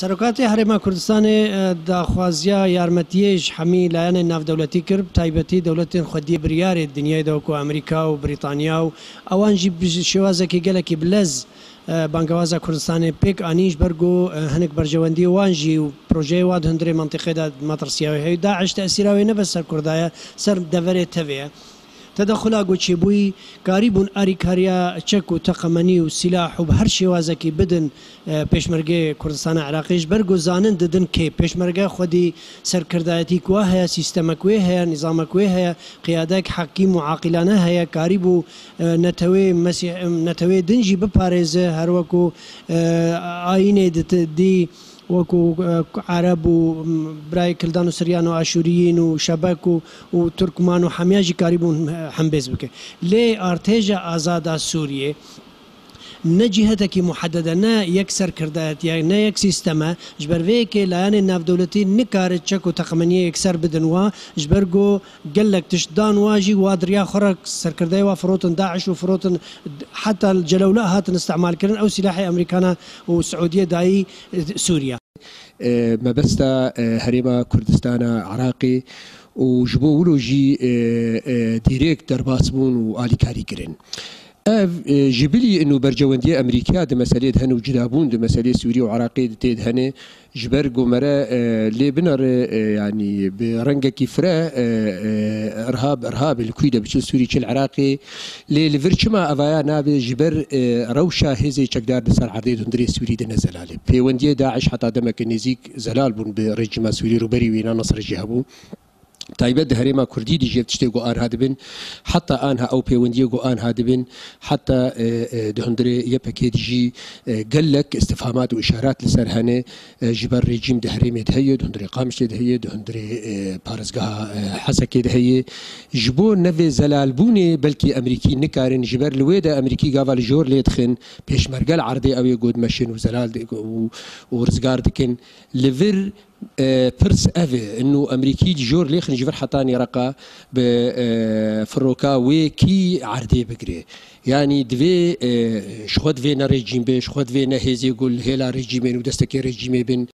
سەرۆکاتی هەرێما کوردستانی داخوازیا یارمەتیەش هەمی لایەنە ناودەولەتی کرد تایبەتی دەوڵەتێن خودی بریارێت دنیای دەوەکو ئەمریکا و بریتانیا و ئەوانجی شێوازێکی گەلێکی بلەز بانگوازە کوردستانی پێک ئانیش بەرگۆ هەنێک بەرژەوەندی وانژی و پرۆژەی وا هەندێ منطقێدا مەترسیاوی هەیە داعش تەسیراوی نەبە سەر کوردایە سەر دەڤێت تەوەیە تەدەخلا گوچێبووی کاری بوون ئاریکاریا چەک و تەقەمەنی و سیلاح و هەر شێوازێکی بدن پێشمەرگێ کوردستانە عراقیش بەرگزانن ددن کێ پێشمەرگە خودی سەرکردایەتی کووا هەیە سیستەمەکوێ هەیە نظامەکوێ هەیە قیادەك حەکیم و عاقلانە هەیە کاری بوو نەتەوێ نەتەوێ دنجی بپارێزە هەروەکو ئاینێ دی وەکو عرب و برای کلدان و سریان و ئاشوریین و شەبەک و و تورکمان و هەمیاژی کاری بوون هەمبێز بکە لێ ئارتێژە ئازادا سووریێ نەجیهەتێکی محددە نە یەک سەرکردایەت یا نە یەک سیستەمە ژبەرەیەکێ لایەنێ ناودەولەتی نکارێت چەک و تەقمەنیە یەکسەر بدنوە ژبەرگۆ گەلک تشتدان واژی وادریا خۆرەك سەرکردای وا. فرۆتن داعش و هاتن ئەو سیلاحی ئەمریکانە و سعودیە دایی سووریا مەبەستە هەرێمە کوردستانە عراقی و ji bo wilojî dîrêk derbas bûn û alîkarî kirin. Ev ji bilî û bercewendiye Emerîkaya di meselê hene û cilabûn di meselê Sûriye û أف إيه، جبلي إنه برجواندية أمريكا د مساليد هنو وجدابون د مساليد سوري وعراقي تيد هنه جبر قمر إيه، لي بنر إيه، يعني برنجا كفرة إرهاب إرهاب الكويدة بشل سوري شل عراقي. للفرشما أفايا نابي جبر روشا هزي شكدار دسال عرضيد هندري سوري دنا زلالي في وندية داعش حتى دمك نزيك زلال بون برجما سوري روبري وينا نصر جهبو تایبەت هەرێما کوردی دیژێت شتێک و ئار هادبن حتا ئاها ئەو پەیوەندیە گو ئان هادبن حتا دهندرێ یەپەکێ دیژی گەلک استفامات و ئشارات لەسەر هەنێ ژبەر ڕێجیم دەهرێمێت هەیە دهندرێ قامشێت هەیە دهندرێ پارێزگا حەسەکێت هەیە ji bo nevê zelalbûnê belkî Emerîkî nikarin ji ber li wê de Emerîkî gava li jor lê dixin pêşmergel erdê ew ê god meşin û zelal û rizgar dikin li vir پرس ئەێ ئەو ئەمریکی جۆر لێ خنجبەر حتانی ڕقا بە فڕۆکا وێکی عردێ بگرێ ینی دوێ شخوت وێ نە ڕێجیم بێ شخوت وێ نە هێزی گول هێلا ڕێجیمێن و دەستەکە ڕێجیمێ بن.